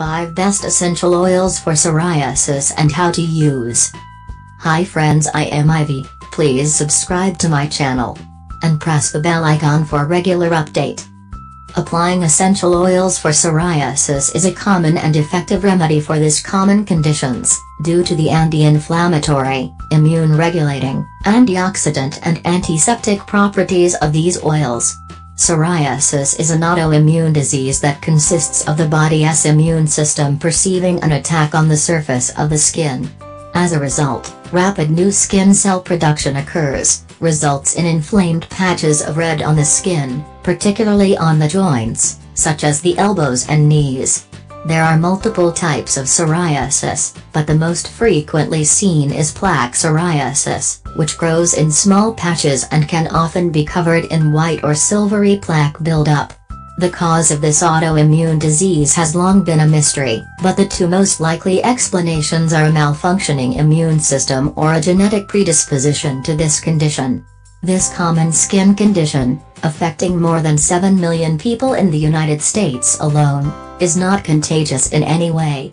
5 Best Essential Oils for Psoriasis and How to Use. Hi friends I am Ivy, please subscribe to my channel. And press the bell icon for regular update. Applying essential oils for psoriasis is a common and effective remedy for this common conditions, due to the anti-inflammatory, immune-regulating, antioxidant and antiseptic properties of these oils. Psoriasis is an autoimmune disease that consists of the body's immune system perceiving an attack on the surface of the skin. As a result, rapid new skin cell production occurs, results in inflamed patches of red on the skin, particularly on the joints, such as the elbows and knees. There are multiple types of psoriasis, but the most frequently seen is plaque psoriasis, which grows in small patches and can often be covered in white or silvery plaque buildup. The cause of this autoimmune disease has long been a mystery, but the two most likely explanations are a malfunctioning immune system or a genetic predisposition to this condition. This common skin condition, affecting more than 7 million people in the United States alone, is not contagious in any way.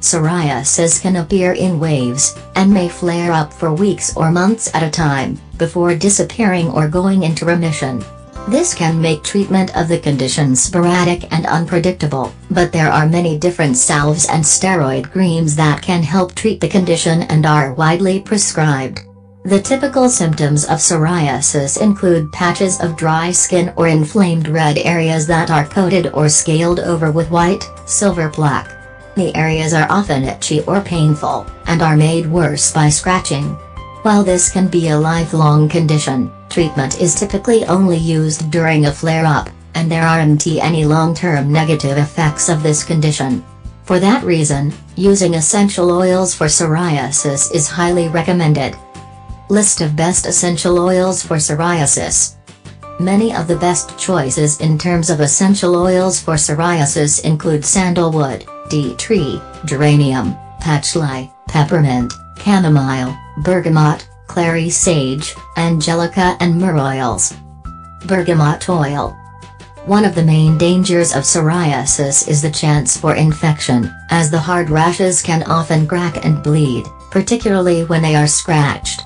Psoriasis can appear in waves, and may flare up for weeks or months at a time, before disappearing or going into remission. This can make treatment of the condition sporadic and unpredictable, but there are many different salves and steroid creams that can help treat the condition and are widely prescribed. The typical symptoms of psoriasis include patches of dry skin or inflamed red areas that are coated or scaled over with white, silver plaque. The areas are often itchy or painful, and are made worse by scratching. While this can be a lifelong condition, treatment is typically only used during a flare-up, and there aren't any long-term negative effects of this condition. For that reason, using essential oils for psoriasis is highly recommended. List of best essential oils for psoriasis. Many of the best choices in terms of essential oils for psoriasis include sandalwood, tea tree, geranium, patchouli, peppermint, chamomile, bergamot, clary sage, angelica and myrrh oils. Bergamot oil. One of the main dangers of psoriasis is the chance for infection, as the hard rashes can often crack and bleed, particularly when they are scratched.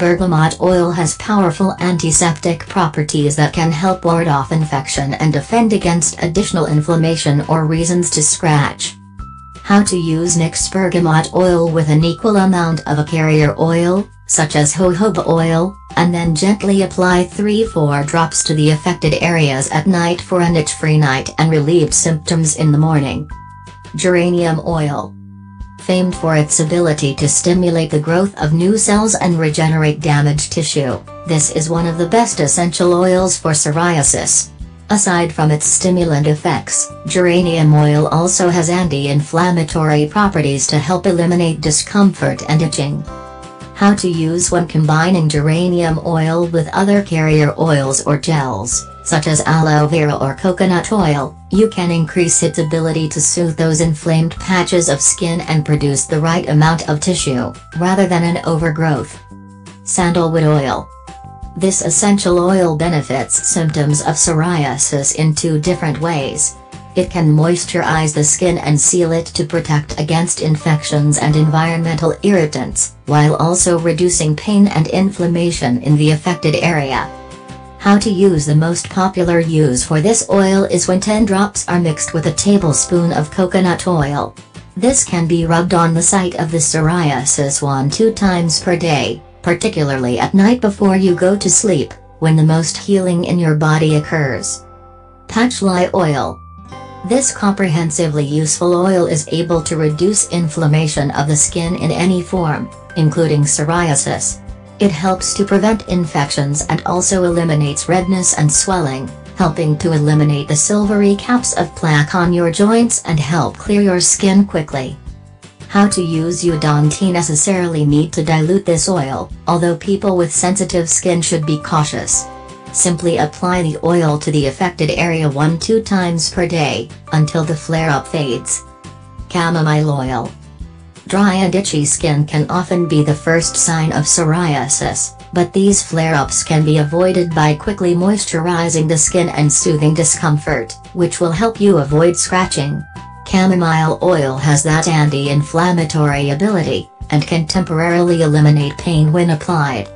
Bergamot oil has powerful antiseptic properties that can help ward off infection and defend against additional inflammation or reasons to scratch. How to use mix bergamot oil with an equal amount of a carrier oil, such as jojoba oil, and then gently apply 3-4 drops to the affected areas at night for an itch-free night and relieve symptoms in the morning. Geranium oil famed for its ability to stimulate the growth of new cells and regenerate damaged tissue, this is one of the best essential oils for psoriasis. Aside from its stimulant effects, geranium oil also has anti-inflammatory properties to help eliminate discomfort and itching. How to use when combining geranium oil with other carrier oils or gels such as aloe vera or coconut oil, you can increase its ability to soothe those inflamed patches of skin and produce the right amount of tissue, rather than an overgrowth. Sandalwood oil. This essential oil benefits symptoms of psoriasis in two different ways. It can moisturize the skin and seal it to protect against infections and environmental irritants, while also reducing pain and inflammation in the affected area. How to use the most popular use for this oil is when 10 drops are mixed with a tablespoon of coconut oil. This can be rubbed on the site of the psoriasis one two times per day, particularly at night before you go to sleep, when the most healing in your body occurs. Patchouli oil. This comprehensively useful oil is able to reduce inflammation of the skin in any form, including psoriasis, it helps to prevent infections and also eliminates redness and swelling, helping to eliminate the silvery caps of plaque on your joints and help clear your skin quickly. How to use You don't necessarily need to dilute this oil, although people with sensitive skin should be cautious. Simply apply the oil to the affected area 1-2 times per day, until the flare-up fades. Chamomile oil Dry and itchy skin can often be the first sign of psoriasis, but these flare-ups can be avoided by quickly moisturizing the skin and soothing discomfort, which will help you avoid scratching. Chamomile oil has that anti-inflammatory ability, and can temporarily eliminate pain when applied.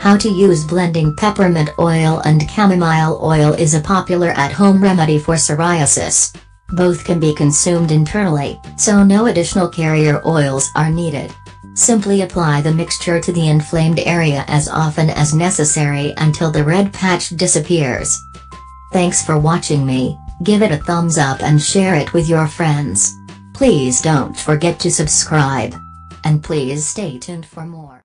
How to use blending peppermint oil and chamomile oil is a popular at-home remedy for psoriasis. Both can be consumed internally, so no additional carrier oils are needed. Simply apply the mixture to the inflamed area as often as necessary until the red patch disappears. Thanks for watching me, give it a thumbs up and share it with your friends. Please don't forget to subscribe. And please stay tuned for more.